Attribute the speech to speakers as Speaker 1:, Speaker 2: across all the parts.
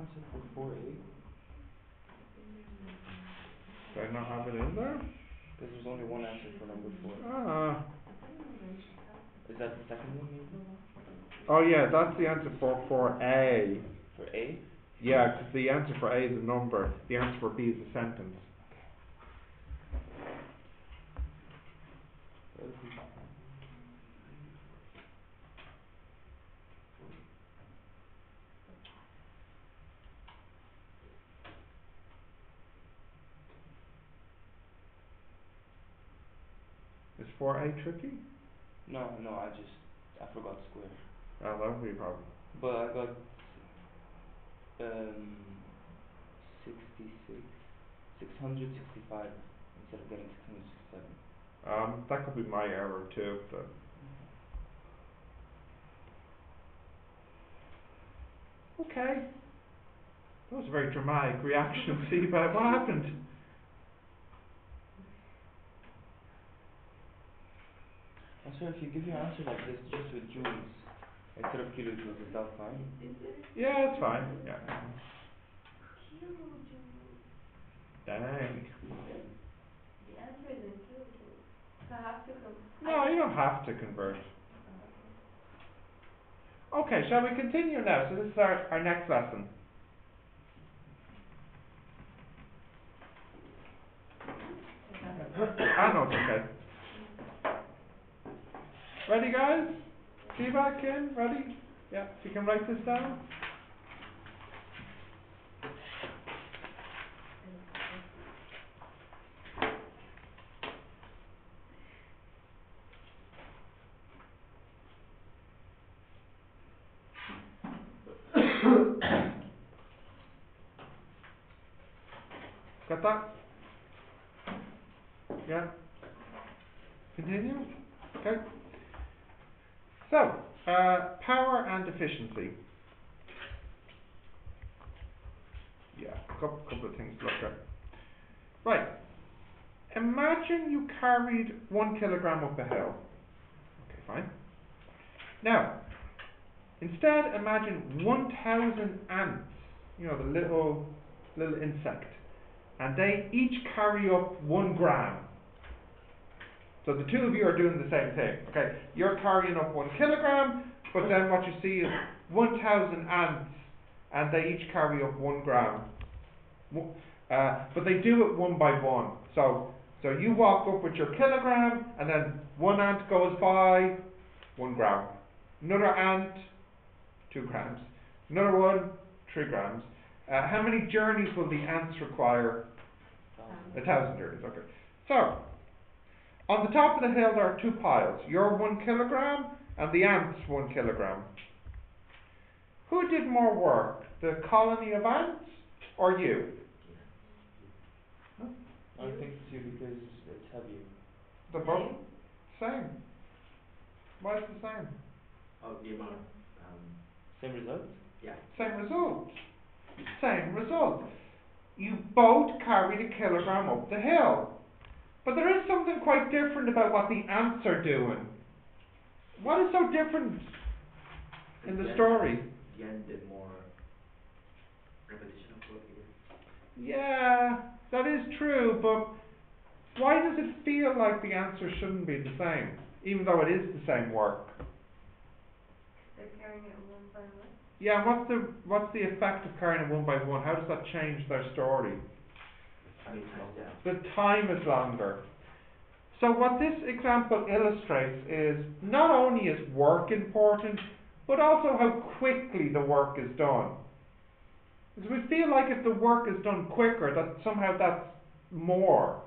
Speaker 1: answer for four A?
Speaker 2: Do I not have it in there?
Speaker 1: Cause there's only one answer for number four.
Speaker 2: Ah,
Speaker 1: Is that the second one maybe?
Speaker 2: oh yeah, that's the answer for, for A.
Speaker 1: For A?
Speaker 2: Yeah, because the answer for A is a number, the answer for B is a sentence. Is four A tricky?
Speaker 1: No, no, I just, I forgot square.
Speaker 2: Oh, that would be a problem.
Speaker 1: But I got, um, sixty-six, six hundred sixty-five instead of getting six hundred sixty-seven.
Speaker 2: Um, that could be my error too, but. Okay. That was a very dramatic reaction, Seba, what happened?
Speaker 1: Also, if you give your answer like this just with joules instead of kilojoules, is that fine?
Speaker 2: Yeah, it's fine, yeah. Dang.
Speaker 3: The answer is in kilojoules, so I have to
Speaker 2: No, you don't have to convert. Okay, shall we continue now? So this is our, our next lesson. I know it's okay. Ready guys? Feedback in, ready? Yeah, so you can write this down? Got that? Yeah? Continue? Okay. So, uh, power and efficiency. Yeah, couple, couple of things to look at. Right. Imagine you carried one kilogram up a hill. Okay, fine. Now, instead imagine one thousand ants, you know, the little, little insect, and they each carry up one gram. So the two of you are doing the same thing, okay? You're carrying up one kilogram, but then what you see is one thousand ants, and they each carry up one gram. Uh, but they do it one by one. So, so you walk up with your kilogram, and then one ant goes by, one gram. Another ant, two grams. Another one, three grams. Uh, how many journeys will the ants require? A thousand journeys, okay. So, on the top of the hill there are two piles. Your one kilogram and the ants one kilogram. Who did more work? The colony of ants or you?
Speaker 1: I think it's you because it's heavier.
Speaker 2: The both same. Why is the same?
Speaker 4: Oh, the amount, um,
Speaker 1: Same result?
Speaker 4: yeah.
Speaker 2: Same result. Same result. You both carried a kilogram up the hill. But there is something quite different about what the ants are doing. What is so different in the
Speaker 4: Yen-
Speaker 2: story?
Speaker 4: Yen did more repetition of work here.
Speaker 2: Yeah, that is true, but why does it feel like the answer shouldn't be the same, even though it is the same work?
Speaker 3: They're carrying it one by one.
Speaker 2: Yeah, and what's the what's the effect of carrying it one by one? How does that change their story?
Speaker 4: I mean, times down.
Speaker 2: The time is longer. So what this example illustrates is not only is work important, but also how quickly the work is done. Because we feel like if the work is done quicker, that somehow that's more.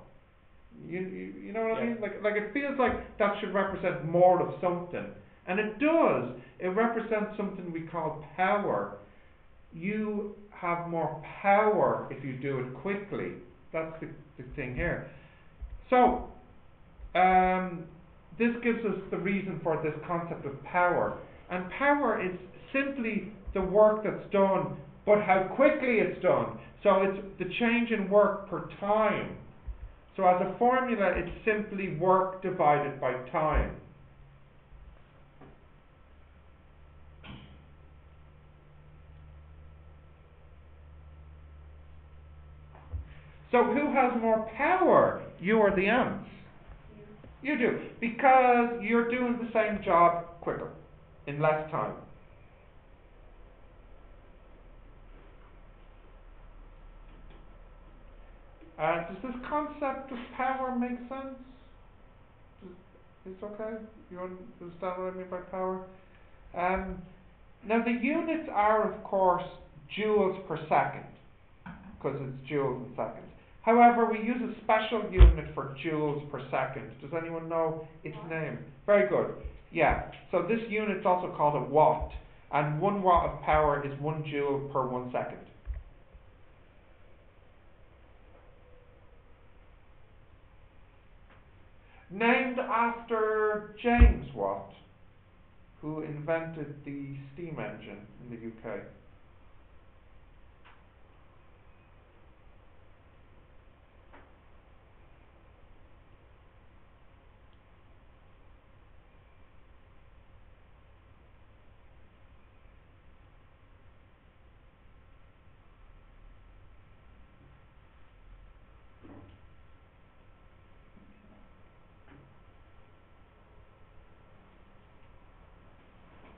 Speaker 2: You, you, you know what I mean? Like, like it feels like that should represent more of something. And it does. It represents something we call power. You have more power if you do it quickly. That's the, the thing here. So, um, this gives us the reason for this concept of power. And power is simply the work that's done, but how quickly it's done. So it's the change in work per time. So as a formula, it's simply work divided by time. So who has more power, you or the ants?
Speaker 3: You.
Speaker 2: Do, because you're doing the same job quicker, in less time. Uh, does this concept of power make sense? It's okay? You understand what I mean by power? Um, now the units are, of course, joules per second, because it's joules in seconds. However, we use a special unit for joules per second. Does anyone know its name? Very good. Yeah. So this unit's also called a watt, and one watt of power is one joule per one second. Named after James Watt, who invented the steam engine in the UK.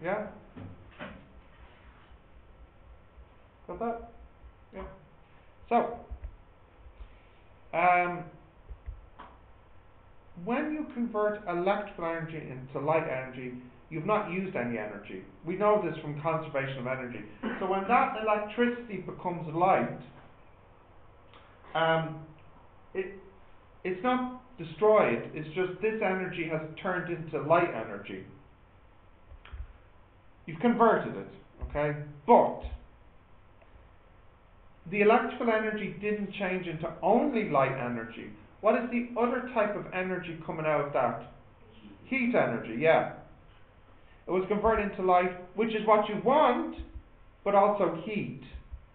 Speaker 2: Yeah? Got that? Yeah. So, um, when you convert electrical energy into light energy, you've not used any energy. We know this from conservation of energy. So when that electricity becomes light, um, it, it's not destroyed, it's just this energy has turned into light energy. You've converted it, okay? But the electrical energy didn't change into only light energy. What is the other type of energy coming out of that? Heat energy, yeah. It was converted into light, which is what you want, but also heat,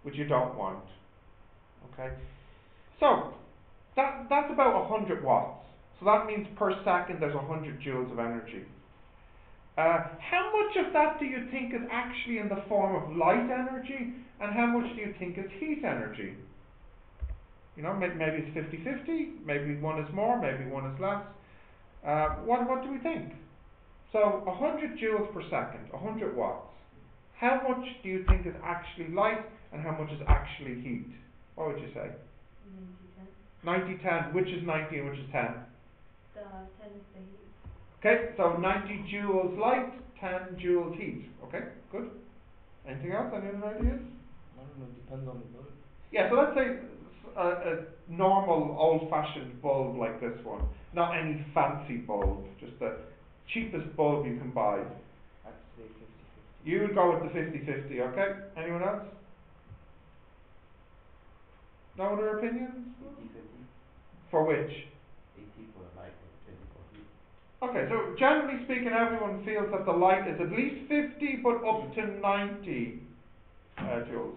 Speaker 2: which you don't want. Okay? So, that, that's about 100 watts. So that means per second there's 100 joules of energy. Uh, how much of that do you think is actually in the form of light energy, and how much do you think is heat energy? You know, maybe, maybe it's 50 50, maybe one is more, maybe one is less. Uh, what, what do we think? So, 100 joules per second, 100 watts. How much do you think is actually light, and how much is actually heat? What would you say?
Speaker 3: Ninety
Speaker 2: 90 10, which is 90 and which is 10?
Speaker 3: The ten is the heat.
Speaker 2: Okay, so 90 joules light, 10 joules heat. Okay, good. Anything else? Any other ideas?
Speaker 1: I don't know, it depends on the bulb.
Speaker 2: Yeah, so let's say s- a, a normal old-fashioned bulb like this one, not any fancy bulb, just the cheapest bulb you can buy. You would go with the 50-50, okay? Anyone else? No other opinions?
Speaker 1: Eighty fifty.
Speaker 2: For which?
Speaker 1: Eighty for light and twenty for heat.
Speaker 2: Okay, so generally speaking, everyone feels that the light is at least 50, but up to 90 uh, joules.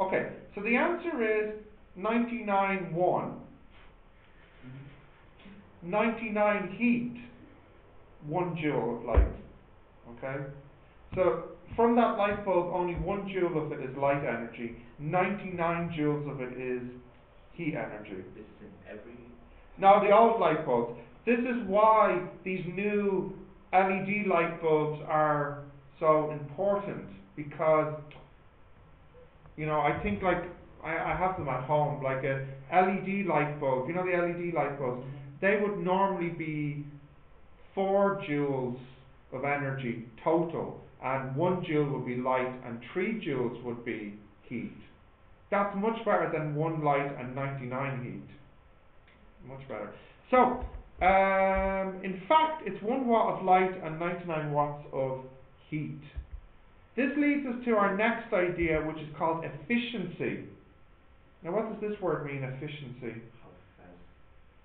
Speaker 2: Okay, so the answer is 99 1. 99 heat, 1 joule of light. Okay? So from that light bulb, only 1 joule of it is light energy, 99 joules of it is heat energy.
Speaker 4: This is in every,
Speaker 2: Now, the old light bulbs. This is why these new LED light bulbs are so important because, you know, I think like I, I have them at home, like a LED light bulb. You know the LED light bulbs. They would normally be four joules of energy total, and one joule would be light, and three joules would be heat. That's much better than one light and 99 heat. Much better. So, um, in fact, it's 1 watt of light and 99 watts of heat. This leads us to our next idea, which is called efficiency. Now, what does this word mean, efficiency?
Speaker 4: how fast,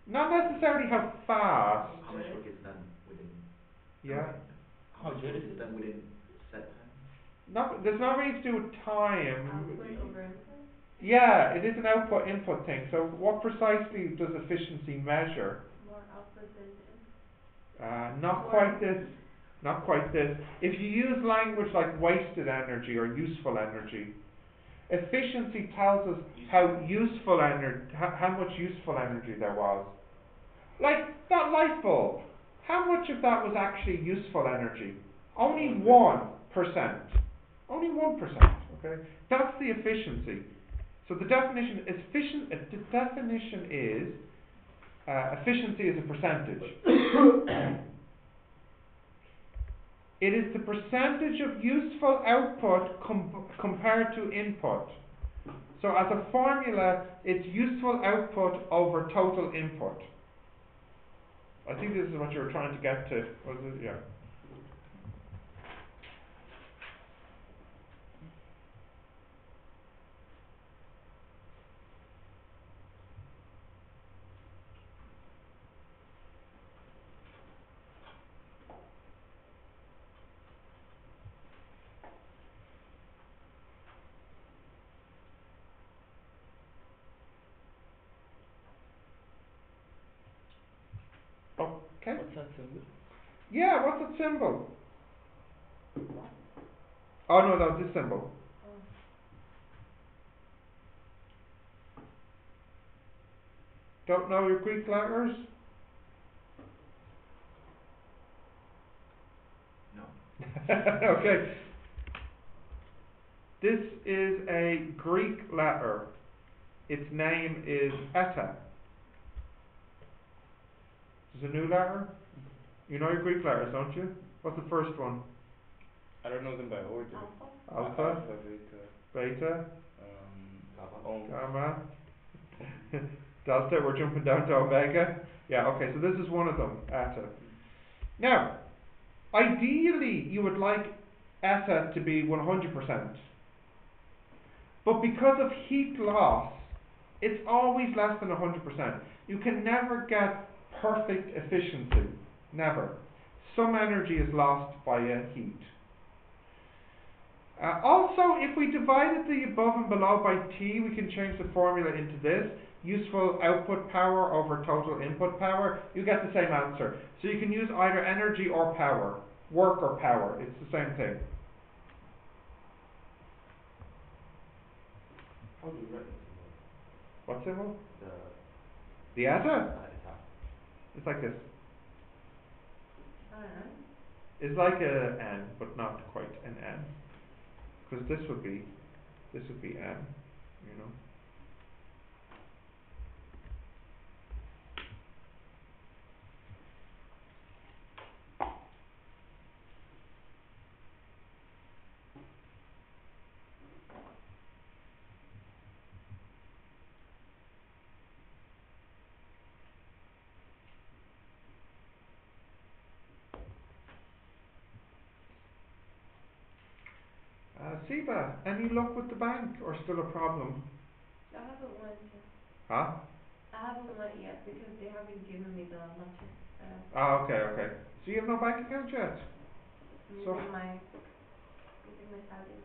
Speaker 2: Not necessarily how fast.
Speaker 4: how much work is done within.
Speaker 2: Yeah.
Speaker 4: How much work is
Speaker 1: is it?
Speaker 4: done within set time?
Speaker 2: Not, there's not really to do with time.
Speaker 3: Output over input.
Speaker 2: Yeah, it is an output input thing. So, what precisely does efficiency measure?
Speaker 3: More output than in.
Speaker 2: Uh, not
Speaker 3: More
Speaker 2: quite this. Not quite this. If you use language like wasted energy or useful energy, Efficiency tells us how useful ener- how, much useful energy there was. Like that light bulb, how much of that was actually useful energy? Only one percent. Only one percent, okay? That's the efficiency. So the definition is efficient, uh, the definition is, uh, efficiency is a percentage. It is the percentage of useful output com- compared to input. So as a formula, it's useful output over total input. I think this is what you were trying to get to, was it? Yeah. Okay.
Speaker 1: What's that symbol?
Speaker 2: Yeah, what's that symbol? Oh no, that was this symbol. Don't know your Greek letters?
Speaker 4: No.
Speaker 2: okay. This is a Greek letter. Its name is eta. It's a new letter. You know your Greek letters, don't you? What's the first one?
Speaker 1: I don't know them by order.
Speaker 3: Alpha?
Speaker 2: Alpha,
Speaker 1: beta,
Speaker 2: beta,
Speaker 1: um, om.
Speaker 2: gamma, delta. We're jumping down to omega. Yeah. Okay. So this is one of them. Eta. Now, ideally, you would like eta to be 100%. But because of heat loss, it's always less than 100%. You can never get perfect efficiency. Never. Some energy is lost via heat. Uh, also, if we divided the above and below by T, we can change the formula into this. Useful output power over total input power. You get the same answer. So you can use either energy or power. Work or power. It's the same thing.
Speaker 4: How do you write it?
Speaker 2: What symbol?
Speaker 4: The,
Speaker 2: The eta?
Speaker 4: at the top.
Speaker 2: It's like this.
Speaker 3: I don't.
Speaker 2: It's like a N, but not quite an N. Because this would be, this would be N, you know. Any luck with the bank or still a problem?
Speaker 3: I haven't went yet.
Speaker 2: Huh?
Speaker 3: I haven't went yet because they haven't given me the letter. Uh,
Speaker 2: Ah, okay, okay. So you have no bank account yet? So-
Speaker 3: using my, using my salary.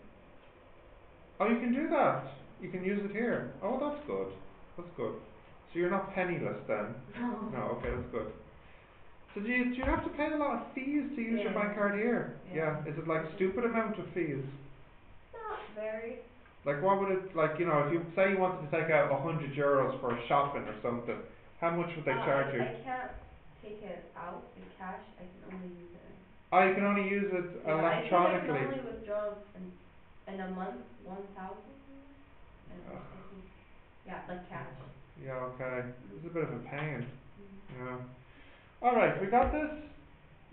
Speaker 2: Oh, you can do that. You can use it here. Oh, that's good. That's good. So you're not penniless then?
Speaker 3: No.
Speaker 2: No, okay, that's good. So do you, do you have to pay a lot of fees to use your bank card here?
Speaker 3: Yeah.
Speaker 2: Is it like stupid amount of fees? Like what would it, like, you know, if you, say you wanted to take out a hundred euros for shopping or something, how much would they
Speaker 3: Uh,
Speaker 2: charge
Speaker 3: I,
Speaker 2: you?
Speaker 3: I can't take it out in cash, I can only use it.
Speaker 2: Oh, you can only use it
Speaker 3: Yeah,
Speaker 2: electronically.
Speaker 3: I think I can only withdraw in, in a month, one thousand, and I
Speaker 2: Ugh.
Speaker 3: think, yeah, like cash.
Speaker 2: Yeah, okay. It's a bit of a pain.
Speaker 3: Mm.
Speaker 2: Yeah. Alright, we got this?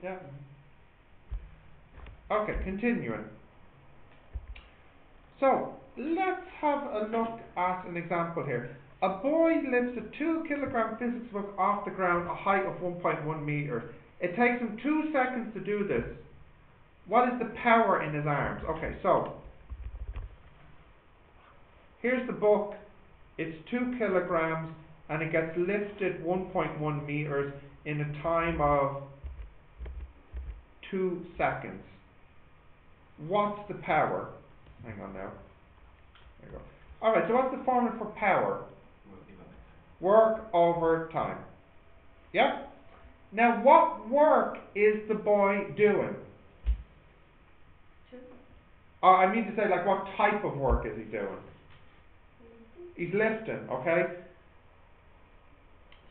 Speaker 2: Yeah. Okay, continuing. So, let's have a look at an example here. A boy lifts a 2 kilogram physics book off the ground, a height of 1.1 meters. It takes him 2 seconds to do this. What is the power in his arms? Okay, so, here's the book. It's 2 kilograms and it gets lifted 1.1 meters in a time of 2 seconds. What's the power? Hang on now. There you go. Alright, so what's the formula for power?
Speaker 4: Work
Speaker 2: over time. Yeah? Now, what work is the boy doing? Uh, I mean to say, like, what type of work is he doing? He's lifting, okay?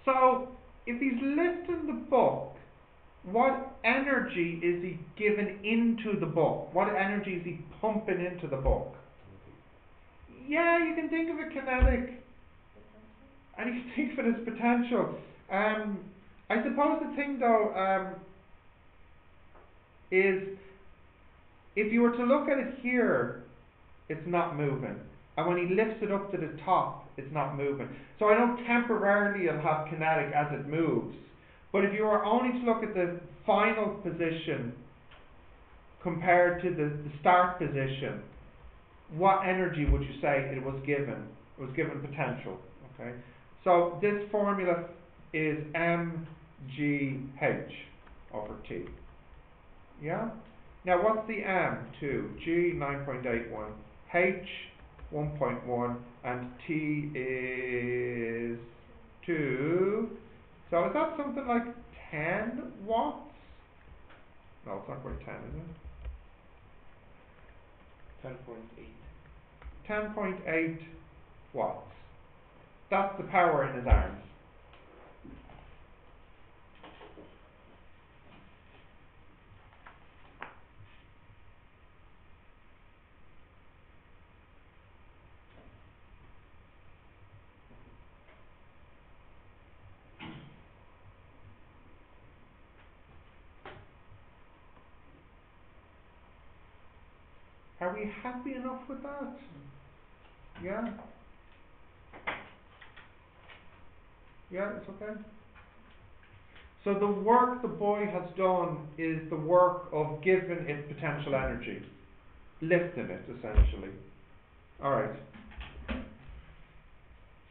Speaker 2: So, if he's lifting the book, what energy is he giving into the book? What energy is he pumping into the book? Yeah, you can think of it kinetic, and you can think of it as potential. Um, I suppose the thing though um, is if you were to look at it here, it's not moving. And when he lifts it up to the top, it's not moving. So I know temporarily it'll have kinetic as it moves. But if you were only to look at the final position compared to the, the start position, what energy would you say it was given? It was given potential. Okay. So this formula is mgh over t. Yeah? Now what's the m? 2, g 9.81, h 1.1 and t is 2. So is that something like 10 watts? No, it's not quite 10, is it?
Speaker 1: Ten point eight.
Speaker 2: 10.8 watts. That's the power in his arms. Are we happy enough with that? Yeah? Yeah, it's okay. So the work the boy has done is the work of giving it potential energy, lifting it essentially. Alright.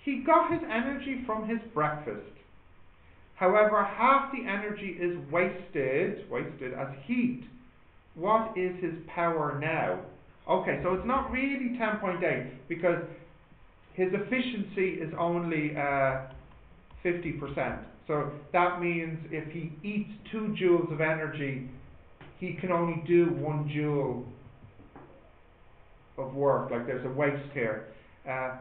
Speaker 2: He got his energy from his breakfast. However, half the energy is wasted, wasted as heat. What is his power now? Okay, so it's not really 10.8 because his efficiency is only uh, 50%. So that means if he eats 2 joules of energy, he can only do 1 joule of work. Like there's a waste here. Uh,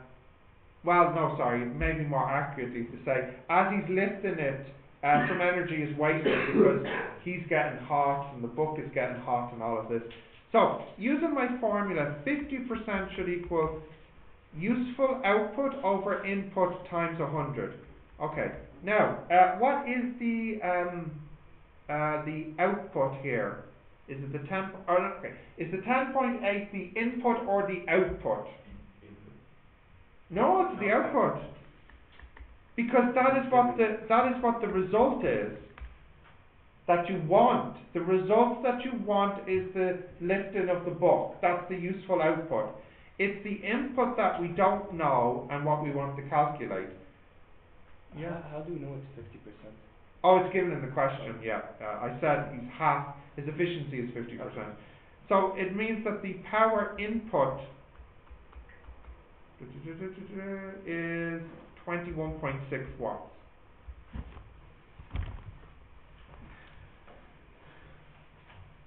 Speaker 2: well, no, sorry, maybe more accurately to say, as he's lifting it, uh, some energy is wasted because he's getting hot and the book is getting hot and all of this. So, using my formula, 50% should equal useful output over input times 100. Okay, now, uh, what is the, um, uh, the output here? Is it the 10, or, okay, is the 10.8 the input or the output? No, it's the output. Because that is what the, that is what the result is. That you want. The result that you want is the lifting of the book. That's the useful output. It's the input that we don't know and what we want to calculate. Yeah.
Speaker 1: How, how do we know it's fifty percent?
Speaker 2: Oh, it's given in the question, yeah. Uh, I said he's half, his efficiency is fifty percent. So it means that the power input is twenty-one point six watts.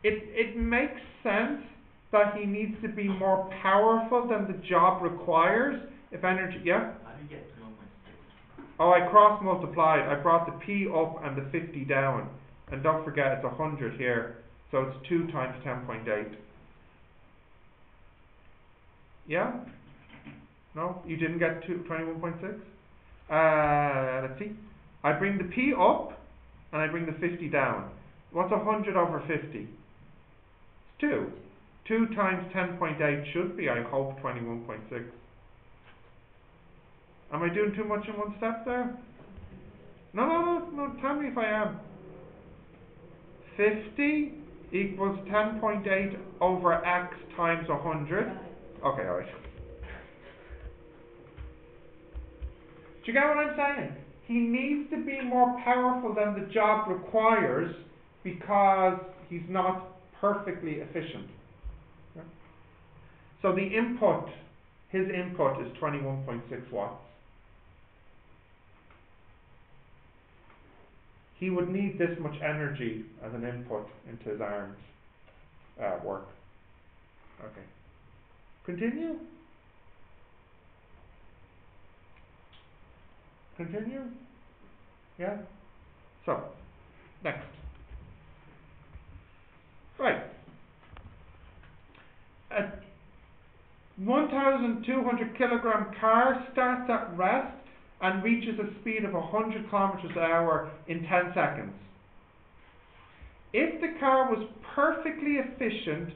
Speaker 2: It, it makes sense that he needs to be more powerful than the job requires, if energy, yeah?
Speaker 4: How do you get to one point six?
Speaker 2: Oh, I cross multiplied. I brought the p up and the 50 down. And don't forget it's 100 here. So it's 2 times 10.8. Yeah? No? You didn't get to 21.6? Uh, let's see. I bring the p up and I bring the 50 down. What's 100 over 50? It's 2. 2 times 10.8 should be, I hope, 21.6. Am I doing too much in one step there? No, no, no, no, tell me if I am. 50 equals 10.8 over x times 100. Okay, alright. Do you get what I'm saying? He needs to be more powerful than the job requires because he's not perfectly efficient. So the input, his input is 21.6 watts. he would need this much energy as an input into his arms uh, work. Okay. Continue. Continue? Yeah? So, next. 1,200 kilogram car starts at rest and reaches a speed of 100 kilometers an hour in 10 seconds. If the car was perfectly efficient,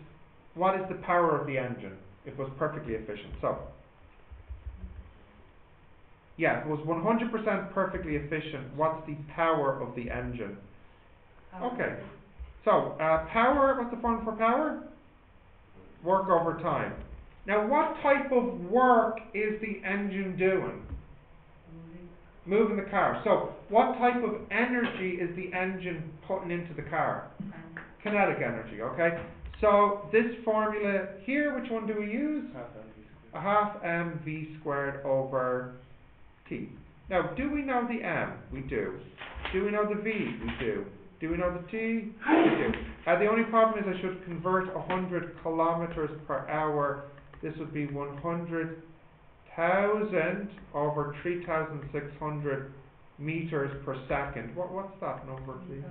Speaker 2: what is the power of the engine? It was perfectly efficient. So, yeah, it was 100% perfectly efficient. What's the power of the engine? Okay. So, uh, power, what's the formula for power? Work over time. Now, what type of work is the engine doing? Moving the car. So, what type of energy is the engine putting into the car? Kinetic energy, okay? So, this formula here, which one do we use?
Speaker 1: Half mv
Speaker 2: A half mv squared over t. Now, do we know the m? We do. Do we know the v? We do. Do we know the t? We do. Uh, the only problem is I should convert hundred kilometers per hour. This would be one hundred thousand over three thousand six hundred meters per second. What, what's that number, please?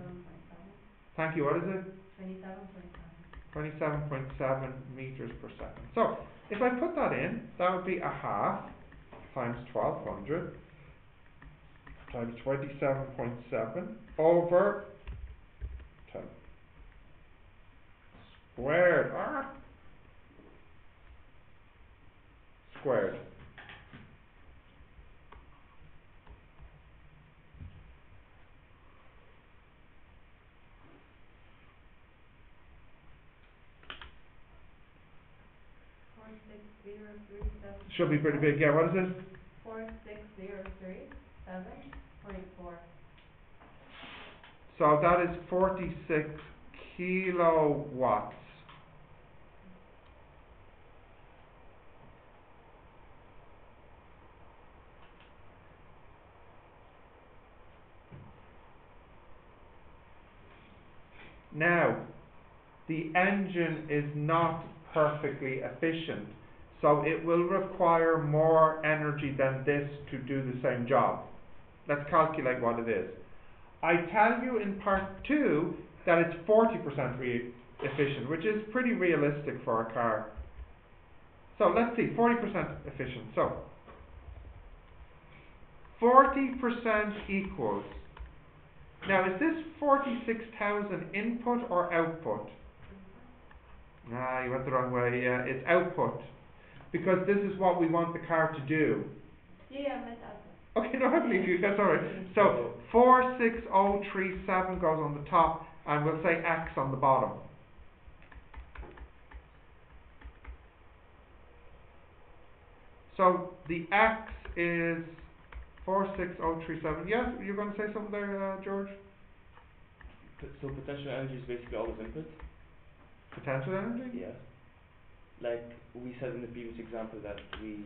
Speaker 2: Thank you. What is it?
Speaker 3: Twenty-seven point seven.
Speaker 2: Twenty-seven point seven meters per second. So, if I put that in, that would be a half times twelve hundred times twenty-seven point seven over ten squared. Ah. Squared.
Speaker 3: Four six zero three seven.
Speaker 2: Should be pretty big. Yeah. What is it?
Speaker 3: Four six zero three seven point four.
Speaker 2: So that is forty-six kilowatts. Now, the engine is not perfectly efficient, so it will require more energy than this to do the same job. Let's calculate what it is. I tell you in part two that it's forty percent re- efficient, which is pretty realistic for a car. So let's see, forty percent efficient. So forty percent equals. Now, is this forty-six thousand input or output? Ah, you went the wrong way. Yeah, it's output because this is what we want the car to do.
Speaker 3: Yeah, I meant that.
Speaker 2: Okay, no, I believe you. That's all right. So four six oh three seven goes on the top, and we'll say X on the bottom. So the X is four six oh three seven. Yes, you're going to say something there, uh, George?
Speaker 1: P- So potential energy is basically all always input?
Speaker 2: Potential energy.
Speaker 1: Yeah. Like we said in the previous example that we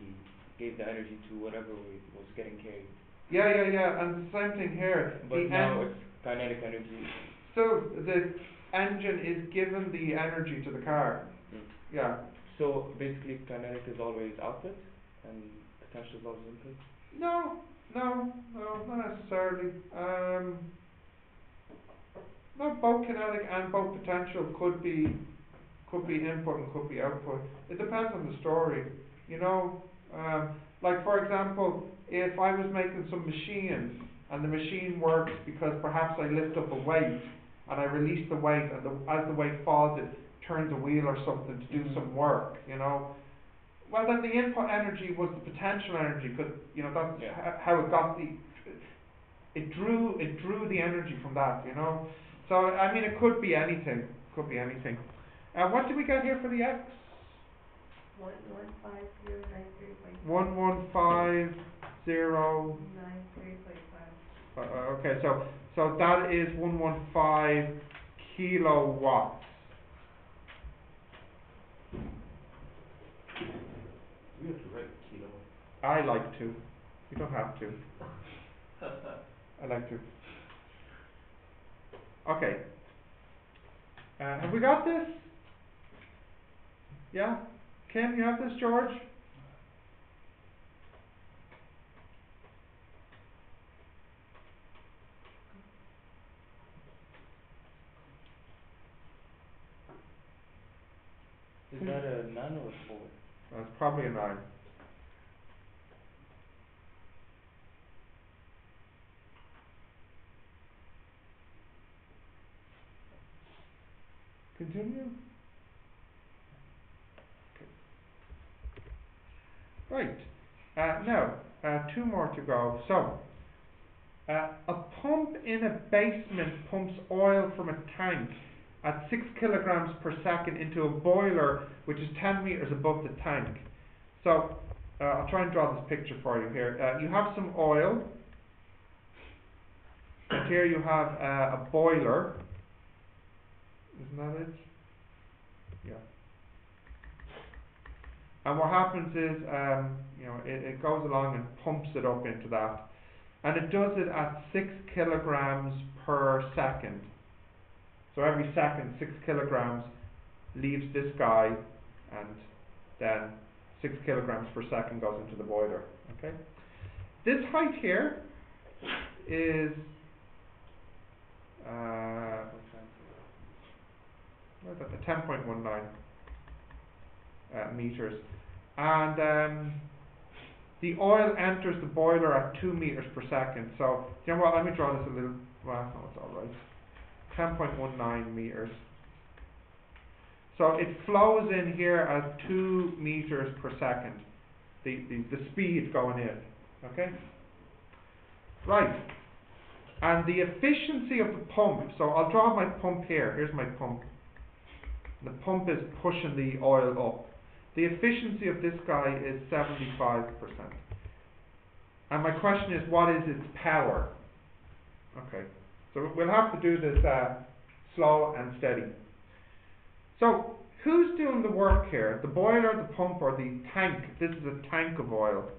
Speaker 1: gave the energy to whatever we was getting carried.
Speaker 2: Yeah, yeah, yeah. And the same thing here.
Speaker 1: But
Speaker 2: the
Speaker 1: now it's kinetic energy.
Speaker 2: so the engine is given the energy to the car.
Speaker 1: Mm.
Speaker 2: Yeah.
Speaker 1: So basically kinetic is always output and potential is always input?
Speaker 2: No, no, no, not necessarily. Um, no, both kinetic and both potential could be could be input and could be output. It depends on the story, you know. Um, like for example, if I was making some machine and the machine works because perhaps I lift up a weight and I release the weight and the, as the weight falls it turns a wheel or something to do
Speaker 1: Mhm.
Speaker 2: some work, you know. Well, then the input energy was the potential energy, because you know that's
Speaker 1: Yeah.
Speaker 2: h- how it got the. It drew it drew the energy from that, you know. So I mean, it could be anything. Could be anything. Uh, what did we get here for the x?
Speaker 3: One one five zero nine three point
Speaker 2: One one five zero.
Speaker 3: nine three point five.
Speaker 2: Uh, okay, so so that is one one five kilowatts.
Speaker 1: You have to write keto.
Speaker 2: I like to. You don't have to. I like to. Okay. Uh, have we got this? Yeah? Ken, you have this, George?
Speaker 1: Is that a none or a?
Speaker 2: That's probably a nine. Continue. Okay. Right, uh, now, uh, two more to go, so, uh, a pump in a basement pumps oil from a tank at six kilograms per second into a boiler which is ten meters above the tank. So, uh, I'll try and draw this picture for you here. Uh, you have some oil, and here you have uh, a boiler. Isn't that it? Yeah. And what happens is, um, you know, it, it goes along and pumps it up into that, and it does it at six kilograms per second. So every second, six kilograms leaves this guy, and then six kilograms per second goes into the boiler. Okay. This height here is uh, where's that? The ten point one nine uh, meters, and um, the oil enters the boiler at two meters per second. So, you know what? Let me draw this a little. Well, no, it's all right. 10.19 meters. So it flows in here at 2 meters per second, the, the, the speed going in, okay? Right, and the efficiency of the pump, so I'll draw my pump here, here's my pump. The pump is pushing the oil up. The efficiency of this guy is 75%. And my question is, what is its power? Okay. So we'll have to do this uh, slow and steady. So who's doing the work here? The boiler, the pump, or the tank? This is a tank of oil.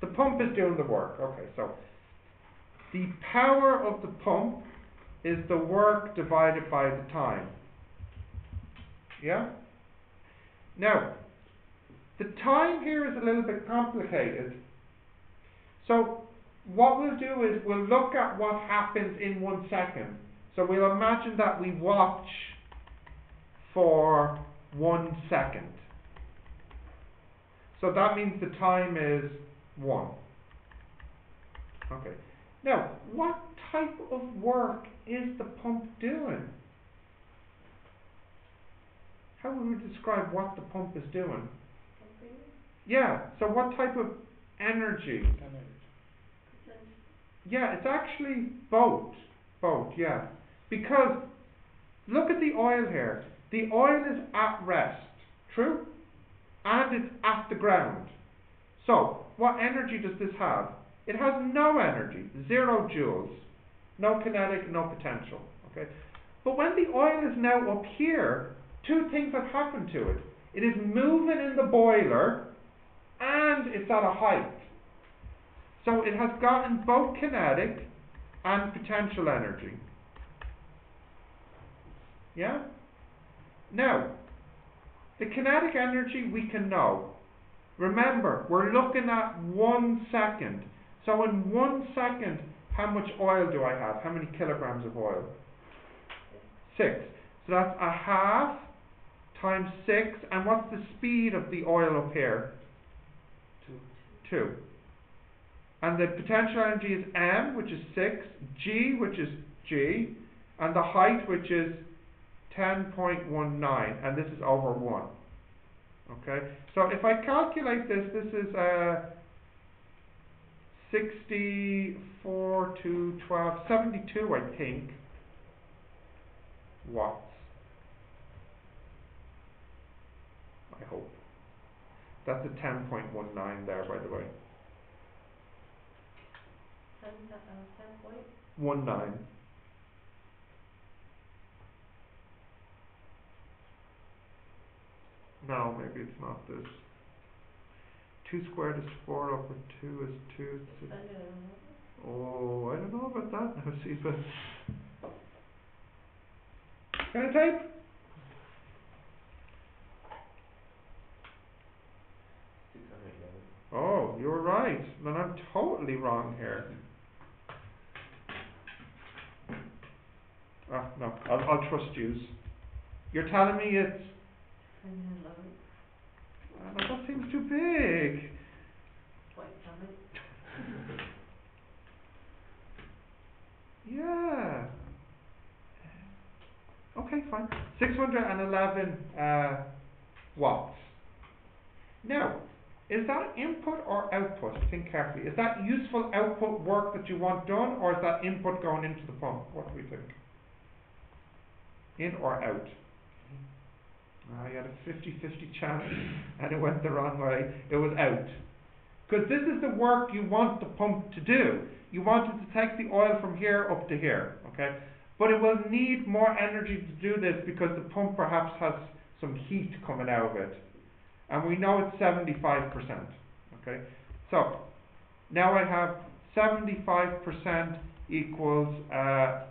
Speaker 2: The pump is doing the work. Okay, so the power of the pump is the work divided by the time. Yeah? Now, the time here is a little bit complicated. So what we'll do is we'll look at what happens in one second. So we'll imagine that we watch for one second. So that means the time is one. Okay. Now, what type of work is the pump doing? How would we describe what the pump is doing?
Speaker 3: Pumping,
Speaker 2: Yeah, so what type of energy?
Speaker 1: Energy.
Speaker 2: Yeah, it's actually both. Both, yeah. Because look at the oil here. The oil is at rest, true? And it's at the ground. So, what energy does this have? It has no energy, zero joules, no kinetic, no potential. Okay? But when the oil is now up here, two things have happened to it. It is moving in the boiler and it's at a height. So it has gotten both kinetic and potential energy. Yeah? Now, the kinetic energy we can know. Remember, we're looking at one second. So in one second, how much oil do I have? How many kilograms of oil? Six. So that's a half times six. And what's the speed of the oil up here?
Speaker 1: Two.
Speaker 2: Two. And the potential energy is m, which is 6, g, which is g, and the height, which is 10.19, and this is over 1. Okay, so if I calculate this, this is uh, 64 to 12, 72, I think, watts. I hope. That's a 10.19 there, by the way.
Speaker 3: Ten, uh, ten point,
Speaker 2: One nine. No, maybe it's not this. Two squared is four over two is two.
Speaker 3: I don't know.
Speaker 2: Oh, I don't know about that now, see, but. Can I type?
Speaker 1: Six hundred eleven.
Speaker 2: Oh, you're right. Then I'm totally wrong here. Ah, no, I'll, I'll trust yous. You're telling me it's
Speaker 3: Ten and eleven,
Speaker 2: no, that seems too big. Yeah. Okay, fine. Six hundred and eleven uh, watts. Now, is that input or output? Think carefully. Is that useful output work that you want done, or is that input going into the pump? What do we think? In or out? I had a 50-50 chance, and it went the wrong way. It was out. Because this is the work you want the pump to do. You want it to take the oil from here up to here, okay? But it will need more energy to do this because the pump perhaps has some heat coming out of it. And we know it's 75%, okay? So, now I have 75% equals uh,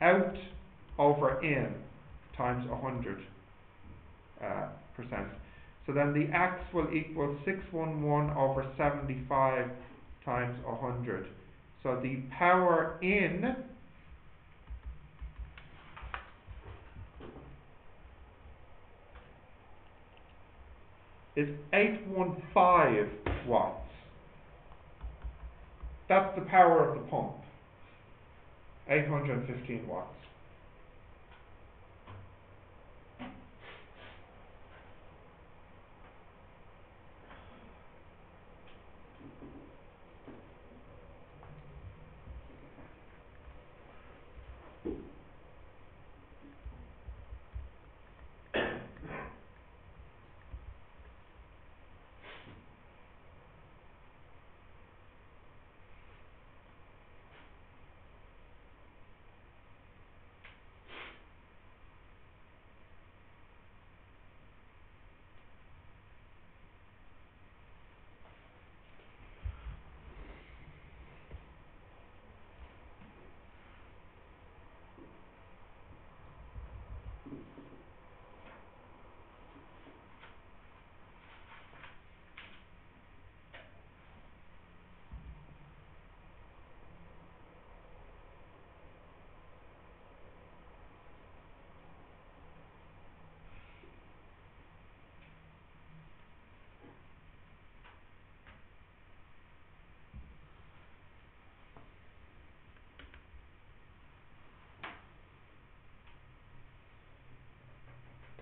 Speaker 2: out over in times 100 uh, percent. So then the x will equal 611 over 75 times 100. So the power in is 815 watts. That's the power of the pump. 815 watts.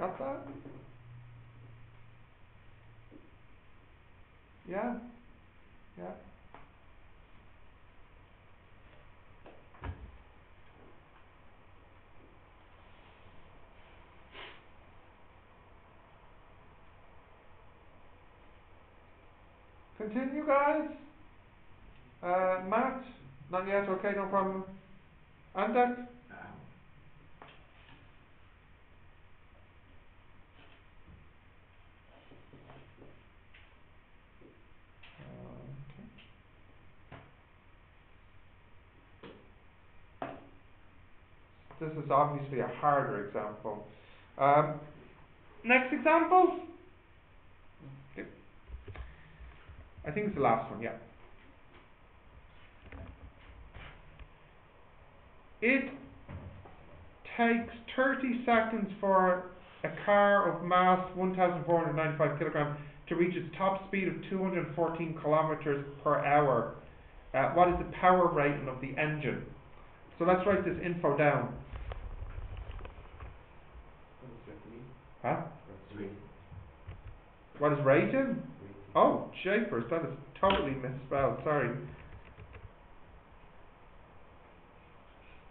Speaker 2: Got that? Yeah? Yeah? Continue, guys? Uh, Matt? Not yet, okay, no problem. Andak? This is obviously a harder example. Um, next example. I think it's the last one, yeah. It takes 30 seconds for a car of mass 1,495 kilograms to reach its top speed of 214 kilometers per hour. Uh, what is the power rating of the engine? So let's write this info down. Huh? What is rating? Oh, japers, that is totally misspelled, sorry.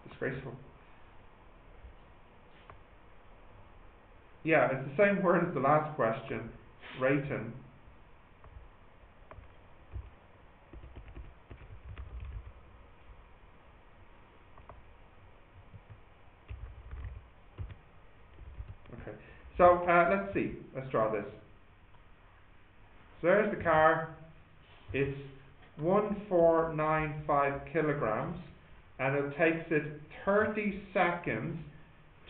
Speaker 2: Disgraceful. Yeah, it's the same word as the last question, rating. Okay, so uh, let's see, let's draw this. So there's the car, it's 1495 kilograms, and it takes it 30 seconds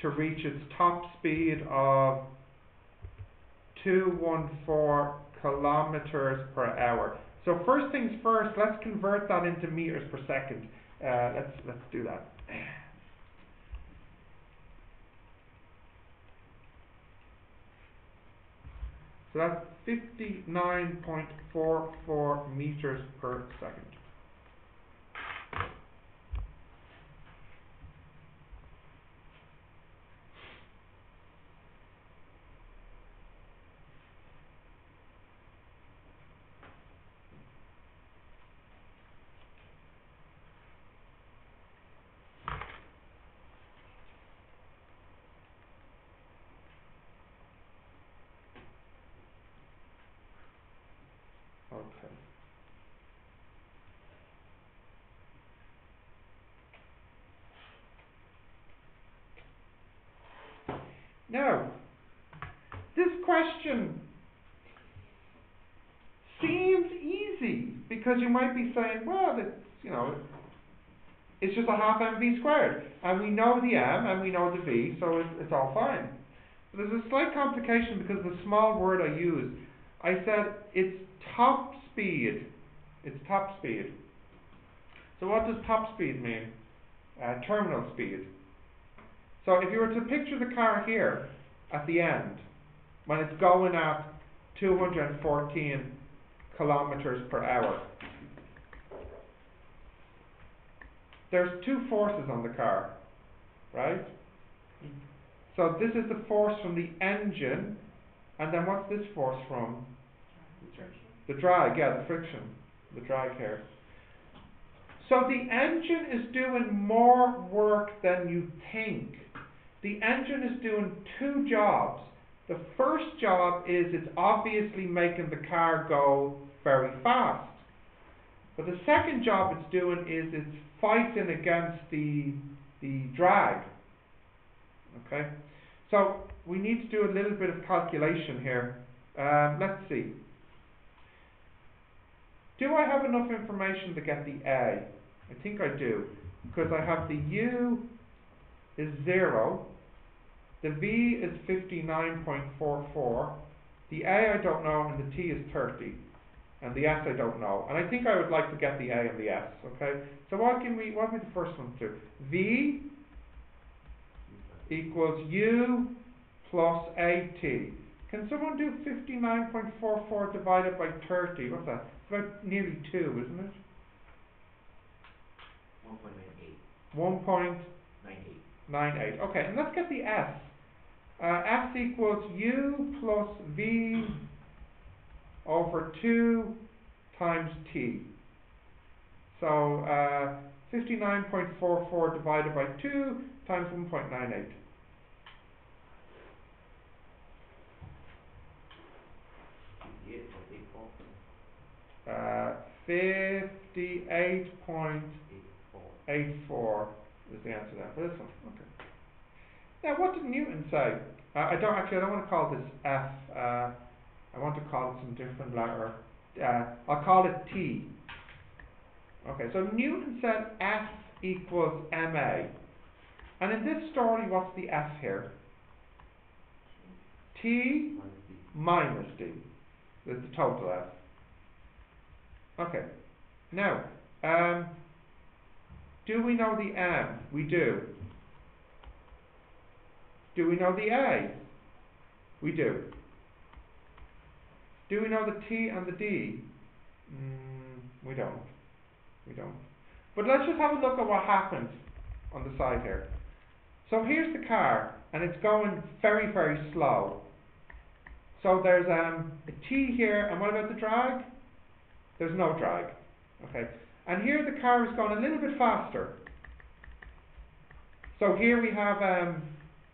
Speaker 2: to reach its top speed of 214 kilometers per hour. So first things first, let's convert that into meters per second. Uh, let's let's do that. So that's fifty-nine point four four meters per second. Okay. Now, this question seems easy because you might be saying, well, it's, you know, it's just a half mv squared, and we know the m and we know the v, so it's, it's all fine. But there's a slight complication because the small word I used. I said it's top speed. It's top speed. So what does top speed mean? Uh, terminal speed. So if you were to picture the car here at the end, when it's going at 214 kilometers per hour, there's two forces on the car, right? So this is the force from the engine, and then what's this force from? The drag, yeah, the friction, the drag here. So the engine is doing more work than you think. The engine is doing two jobs. The first job is it's obviously making the car go very fast. But the second job it's doing is it's fighting against the the drag. Okay? So we need to do a little bit of calculation here. Um, let's see. Do I have enough information to get the A? I think I do. Because I have the U is 0, the V is 59.44, the A I don't know, and the T is 30, and the S I don't know. And I think I would like to get the A and the S, okay? So what can we, what would the first one do? V equals U plus AT. Can someone do 59.44 divided by 30? What's that? About nearly 2, isn't it?
Speaker 4: One point nine eight,
Speaker 2: 1.98.
Speaker 4: nine eight.
Speaker 2: Okay, and let's get the S. Uh, S equals U plus V over 2 times T. So, uh, 59.44 divided by 2 times 1.98.
Speaker 4: Fifty-eight point eight four,
Speaker 2: Uh, 58.84 is the answer there for this one. Okay. Now, what did Newton say? Uh, I don't actually. I don't want to call this F. Uh, I want to call it some different letter. Uh, I'll call it T. Okay. So Newton said F equals ma, and in this story, what's the F here? T minus D. Is the total F. Okay. Now, um, do we know the M? We do. Do we know the A? We do. Do we know the T and the D? Mm, we don't. We don't. But let's just have a look at what happens on the side here. So here's the car, and it's going very, very slow. So there's um, a T here, and what about the drag? There's no drag. Okay. And here the car has gone a little bit faster. So here we have um,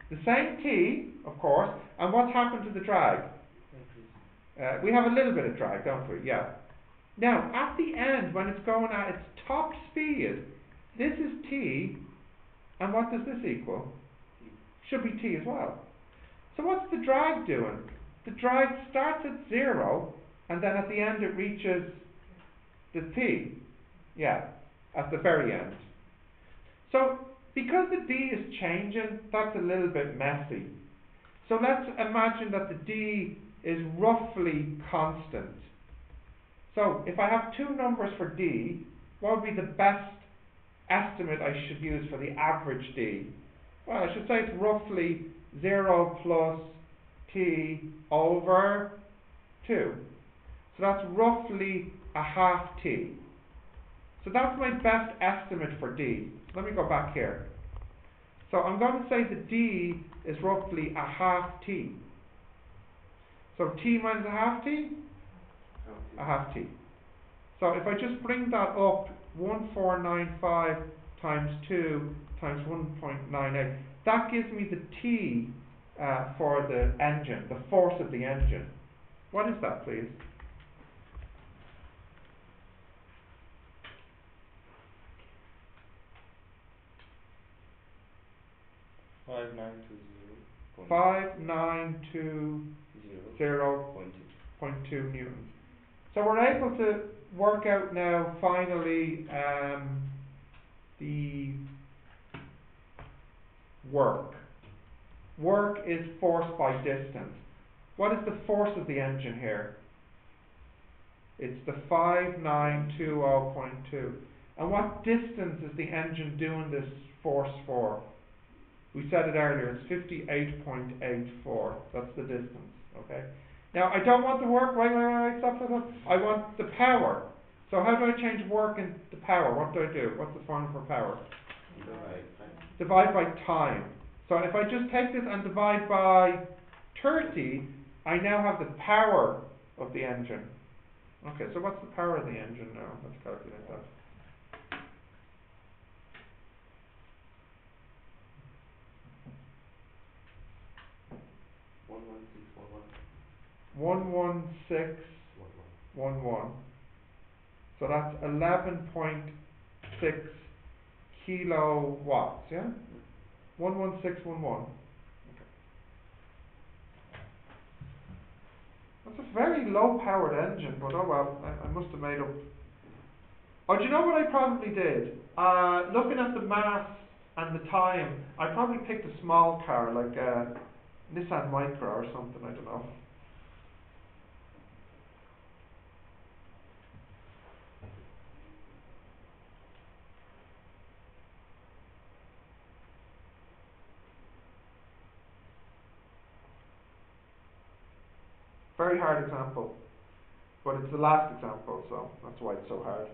Speaker 2: the same T, of course, and what's happened to the drag? Uh, we have a little bit of drag, don't we? Yeah. Now, at the end, when it's going at its top speed, this is T, and what does this equal? Should be T as well. So what's the drag doing? The drag starts at zero, and then at the end it reaches the T. Yeah, at the very end. So, because the D is changing, that's a little bit messy. So let's imagine that the D is roughly constant. So if I have two numbers for D, what would be the best estimate I should use for the average D? Well, I should say it's roughly 0 plus T over 2. So that's roughly a half T. So that's my best estimate for D. Let me go back here. So I'm going to say that D is roughly a half T. So T minus a half T, a half T. So if I just bring that up, 1495 times 2 times 1.98, that gives me the T uh, for the engine, the force of the engine. What is that, please?
Speaker 1: Five nine two zero. point
Speaker 2: 5920
Speaker 1: Zero. Point two.
Speaker 2: point two newtons. So we're able to work out now finally um, the work. Work is force by distance. What is the force of the engine here? It's the 5920.2. And what distance is the engine doing this force for? We said it earlier, it's 58.84. That's the distance, okay? Now, I don't want the work, wait, wait, wait, stop, stop, stop. I want the power. So how do I change work into power? What do I do? What's the formula for power?
Speaker 4: Divide by
Speaker 2: Divide by time. So if I just take this and divide by 30, I now have the power of the engine. Okay, so what's the power of the engine now? Let's calculate that.
Speaker 4: one one six one one,
Speaker 2: One one six
Speaker 4: one one.
Speaker 2: one one. So that's eleven point six kilowatts, yeah? One one six one one. That's a very low powered engine, but oh well, I, I must have made up. Oh, do you know what I probably did? Uh, looking at the mass and the time, I probably picked a small car like a Nissan Micra or something, I don't know. Very hard example, but it's the last example, so that's why it's so hard.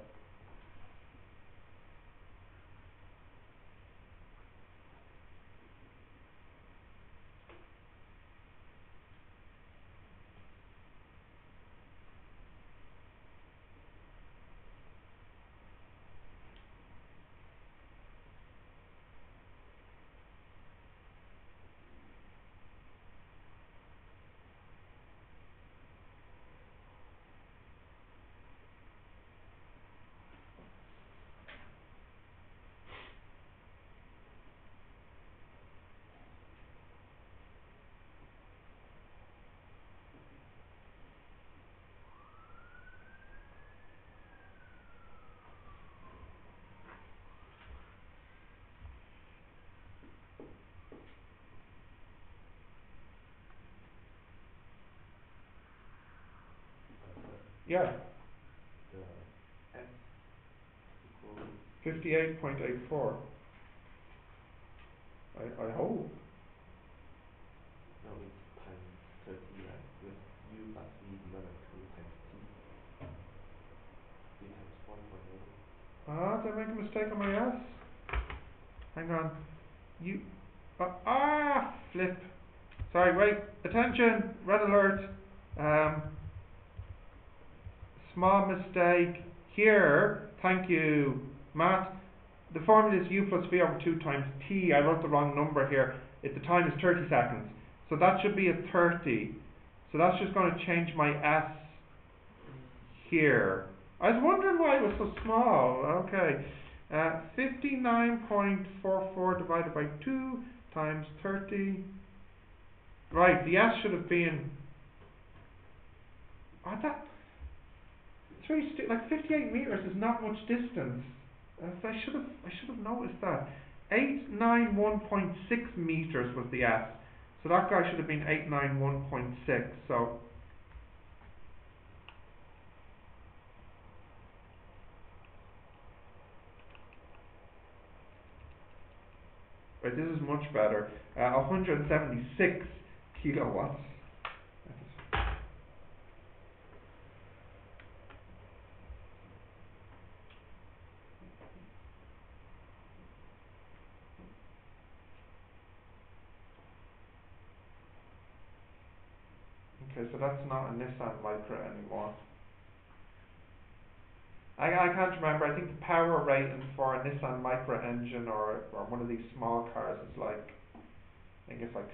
Speaker 2: Yeah,
Speaker 4: The S equals
Speaker 2: fifty-eight point eight four. I, I hope.
Speaker 4: No, it's times thirty, right? With U plus V divided by two times T. T times one point eight.
Speaker 2: Ah, did I make a mistake on my S? Hang on. You, uh, ah, flip. Sorry, wait, attention, red alert. Um, small mistake here. Thank you, Matt. The formula is U plus V over 2 times T. I wrote the wrong number here. It, the time is 30 seconds. So that should be a 30. So that's just going to change my S here. I was wondering why it was so small. Okay. Uh, 59.44 divided by 2 times 30. Right, the S should have been. Oh, that. Very stu- like 58 meters is not much distance. Uh, I should have I should have noticed that. 891.6 meters was the S. So that guy should have been 891.6. So Right, this is much better. Uh, 176 kilowatts. That is- Okay, so that's not a Anymore. I, I can't remember, I think the power rating for a Nissan Micra engine or, or one of these small cars is like, I think it's like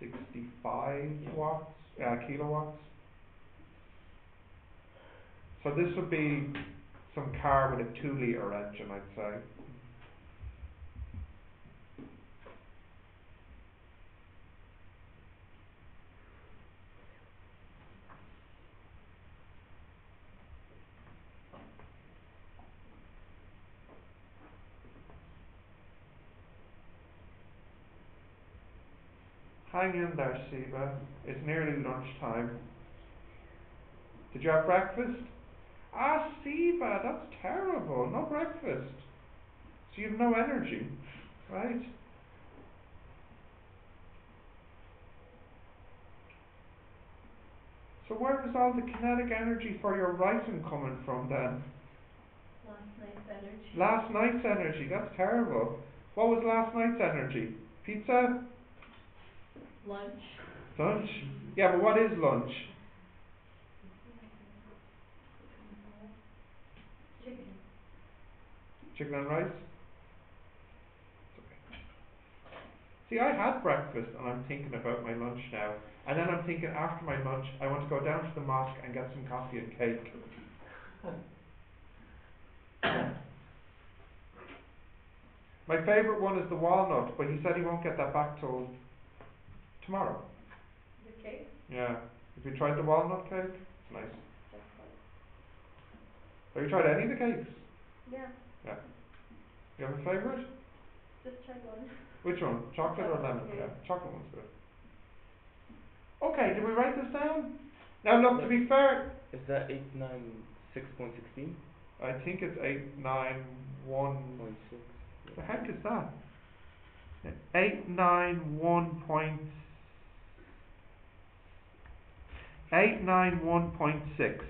Speaker 2: sixty-five
Speaker 1: Yeah.
Speaker 2: watts, uh, kilowatts. So this would be some car with a two litre engine, I'd say. Hang in there, Siba. It's nearly lunchtime. Did you have breakfast? Ah, Siba, that's terrible. No breakfast. So you have no energy, right? So where was all the kinetic energy for your writing coming from then?
Speaker 3: Last night's energy.
Speaker 2: Last night's energy, that's terrible. What was last night's energy? Pizza?
Speaker 3: Lunch.
Speaker 2: Lunch? Yeah, but what is lunch?
Speaker 3: Chicken.
Speaker 2: Chicken and rice? See, I had breakfast and I'm thinking about my lunch now. And then I'm thinking after my lunch, I want to go down to the mosque and get some coffee and cake. my favourite one is the walnut, but he said he won't get that back till tomorrow.
Speaker 3: The cake?
Speaker 2: Yeah. Have you tried the walnut cake? It's nice. Have you tried any of the cakes?
Speaker 3: Yeah. Yeah.
Speaker 2: You have a favourite?
Speaker 3: Just try one.
Speaker 2: Which one? Chocolate or lemon?
Speaker 3: Yeah.
Speaker 2: yeah. Chocolate one's good. Okay, did we write this down? Now look, to be fair...
Speaker 1: Is that 896.16?
Speaker 2: I think it's eight nine one
Speaker 1: point six.
Speaker 2: The heck is that? Eight nine one point six. 891.6.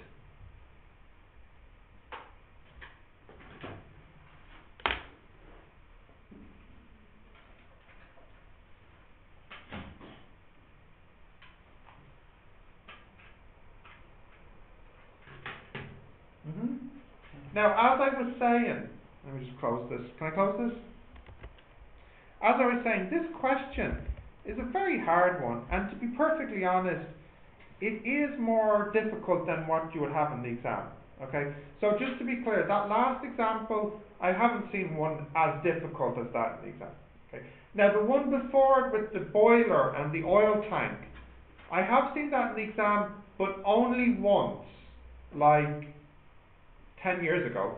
Speaker 2: Mm-hmm. Now, as I was saying, let me just close this. Can I close this? As I was saying, this question is a very hard one, and to be perfectly honest, it is more difficult than what you would have in the exam. Okay, so just to be clear, that last example, I haven't seen one as difficult as that in the exam. Okay, now the one before it with the boiler and the oil tank, I have seen that in the exam, but only once, like 10 years ago.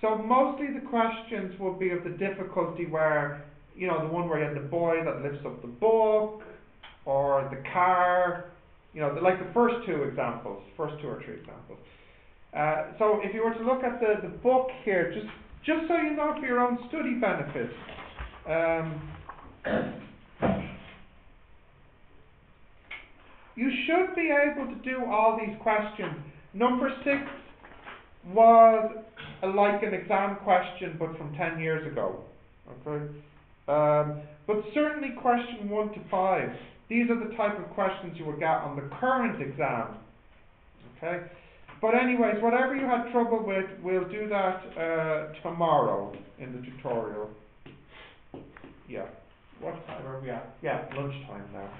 Speaker 2: So mostly the questions will be of the difficulty where, you know, the one where you had the boy that lifts up the book, or the car, you know, the, like the first two examples, first two or three examples. Uh, so if you were to look at the, the book here, just, just so you know for your own study benefit, um, you should be able to do all these questions. Number six was a, like an exam question, but from 10 years ago. Okay? Um, but certainly question 1 to 5, these are the type of questions you will get on the current exam. Okay? But anyways, whatever you had trouble with, we'll do that uh, tomorrow in the tutorial. Yeah. What time are we at? Yeah, lunchtime now.